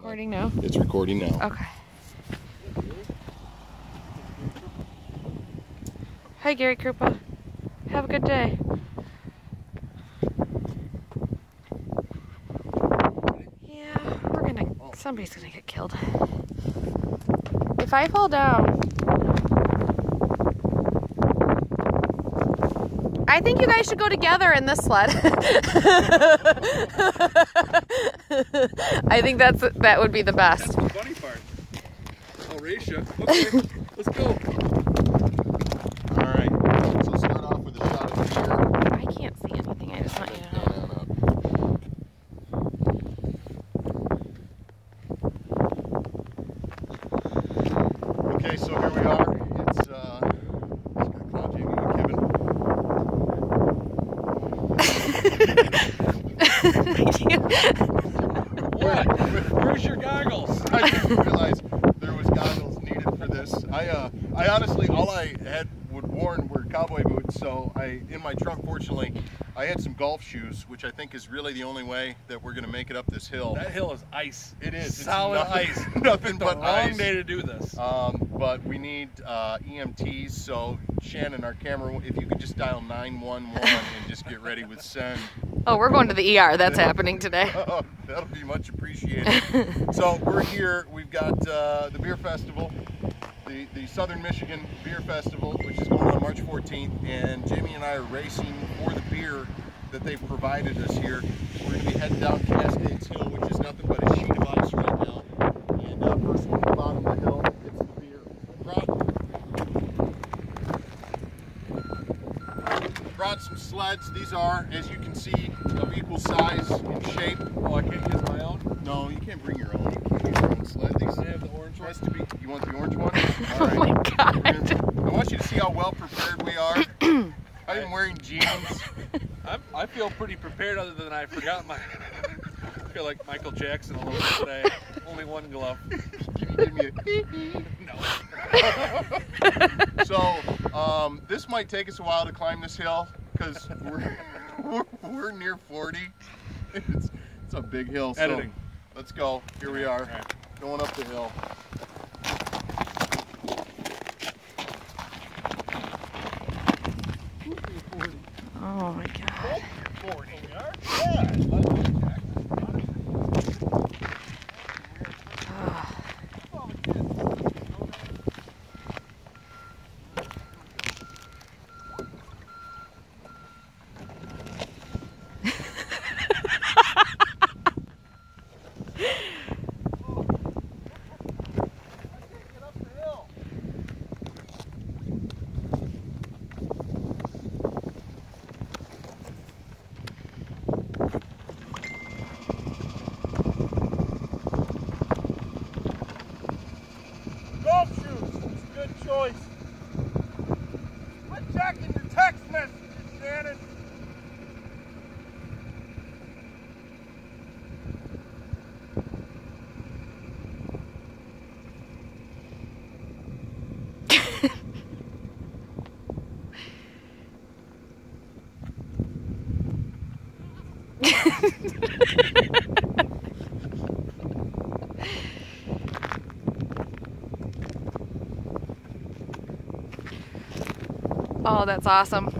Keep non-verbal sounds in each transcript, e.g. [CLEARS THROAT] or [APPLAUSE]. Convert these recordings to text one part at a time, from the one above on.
recording now? It's recording now. Okay. Hi, Gary Krupa. Have a good day. Yeah, we're gonna. Somebody's gonna get killed. If I fall down. I think you guys should go together in this sled. [LAUGHS] I think that's that would be the best. That's the funny part. Okay, let's go. All right. So start off with a shot of the beer. I can't see anything. I just want you to know. Stand on up. Okay, so here we are. It's uh, just gonna call Jamie [LAUGHS] McKibben. What? Where's your goggles? [LAUGHS] I didn't realize there was goggles needed for this. I uh, I honestly all I had would worn were cowboy boots. So I in my trunk, fortunately, I had some golf shoes, which I think is really the only way that we're gonna make it up this hill. That hill is ice. It is. It's solid nothing- ice. [LAUGHS] nothing but wrong ice. day to do this. Um, but we need uh, EMTs. So Shannon, our camera, if you could just dial 911 and just get ready with send. Oh, we're going to the ER. That's happening today. [LAUGHS] That'll be much appreciated. [LAUGHS] so we're here. We've got uh, the beer festival, the the Southern Michigan Beer Festival, which is going on March 14th, and Jamie and I are racing for the beer that they've provided us here. We're going to be heading down Cascades Hill, which is nothing but a sheet of ice right now. And uh, first one at the bottom of the hill gets the beer. Brought, brought some sleds. These are, as you can see, of equal size and shape. Oh, I can't use my own. No, you can't bring your own. You can't use your own sled. These They have the orange one. to be. You want the orange one? Oh [LAUGHS] All right. Oh, my god. I want you to see how well prepared we are. [CLEARS THROAT] I'm wearing jeans. I'm, I feel pretty prepared, other than I forgot my. [LAUGHS] I feel like Michael Jackson a little bit today. Only one glove. Give me, give [LAUGHS] me No. So, um, this might take us a while to climb this hill because we're, [LAUGHS] we're we're near 40. It's it's a big hill. So Editing. let's go. Here we are, Alright. going up the hill. Oh my god. 40. Yeah. Golf shoes. It's a good choice. Quit checking your text messages, Shannon. [LAUGHS] Oh, that's awesome.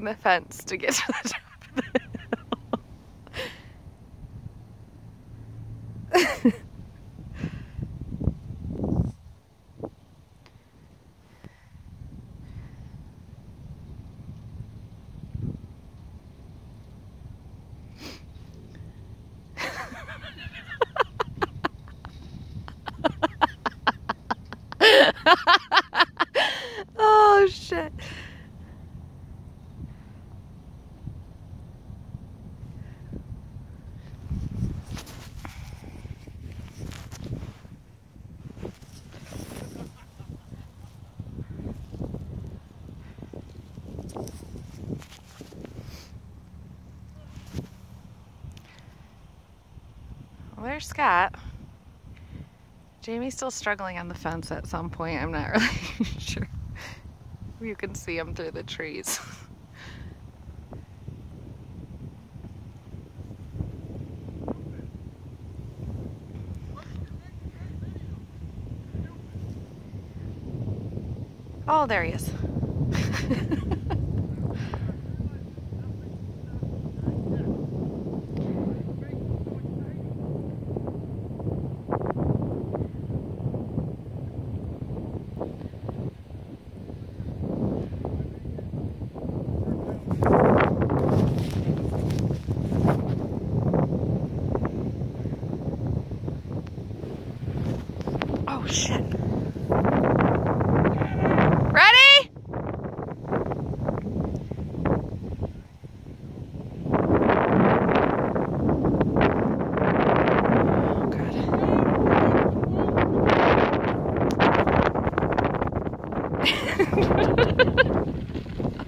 The fence to get to the top of the hill. [LAUGHS] oh shit. Well, there's Scott. Jamie's still struggling on the fence at some point. I'm not [LAUGHS] really sure. You can see him through the trees. [LAUGHS] Oh, there he is. Oh shit. Ready?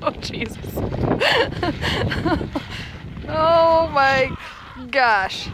Oh [LAUGHS] oh Jesus. [LAUGHS] oh my gosh.